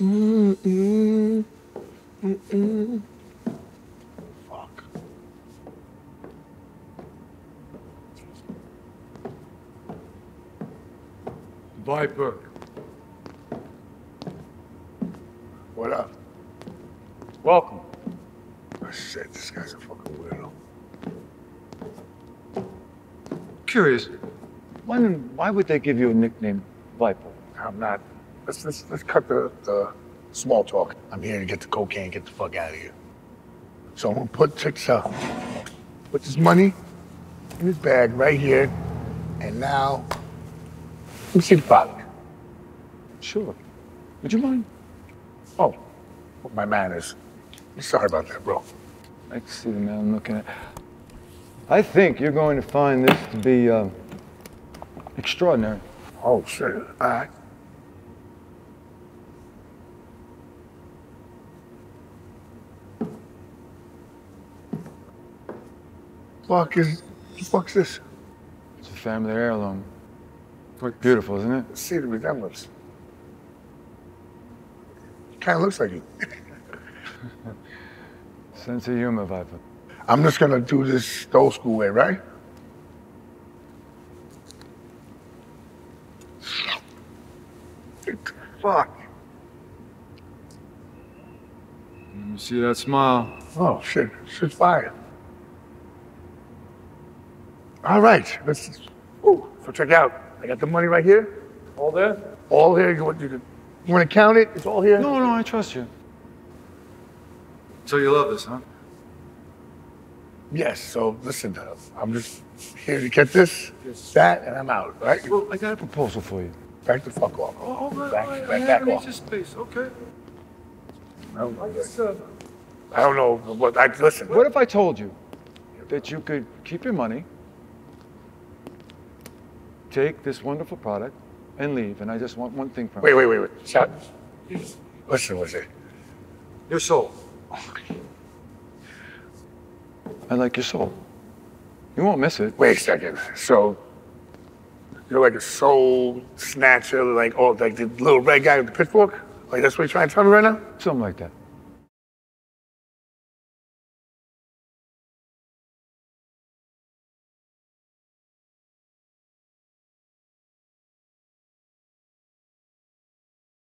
Mm-mm. Mm-mm. Fuck. Viper. What up? Welcome. Oh, shit, this guy's a fucking weirdo. Curious. When, why would they give you a nickname, Viper? I'm not. Let's let's let's cut the, the small talk. I'm here to get the cocaine, get the fuck out of here. So I'm gonna put chicks up. Put this money in his bag right here, and now let me see the product. Sure. Would you mind? Oh, my manners. Sorry about that, bro. I can see the man I'm looking at. I think you're going to find this to be uh, extraordinary. Oh shit. All right. Fuck is the fuck's this? It's a family heirloom. Quite beautiful, isn't it? See the resemblance. Kind of looks like you. Sense of humor, Viper. I'm just gonna do this the old school way, right? Fuck. Let me see that smile. Oh shit, shit's fire. All right, let's. Ooh, so check out. I got the money right here. All there? All here. You want, you, you want to count it? It's all here. No, no, I trust you. So you love this, huh? Yes. So listen, uh, I'm just here to get this, that, and I'm out. Right? Well, I got a proposal for you. Back the fuck off. Oh, all right, Back- all right. back- I back have off. an space, okay. No, I guess, uh, I don't know what. I listen. what if I told you that you could keep your money, take this wonderful product, and leave? And I just want one thing from Wait, you. wait, wait, wait. wait. Shut. Listen, what's? Your soul. I like your soul. You won't miss it. Wait a second. So you're like a soul snatcher, like oh, like the little red guy with the pitchfork. Like that's what you're trying to tell me right now? Something like that.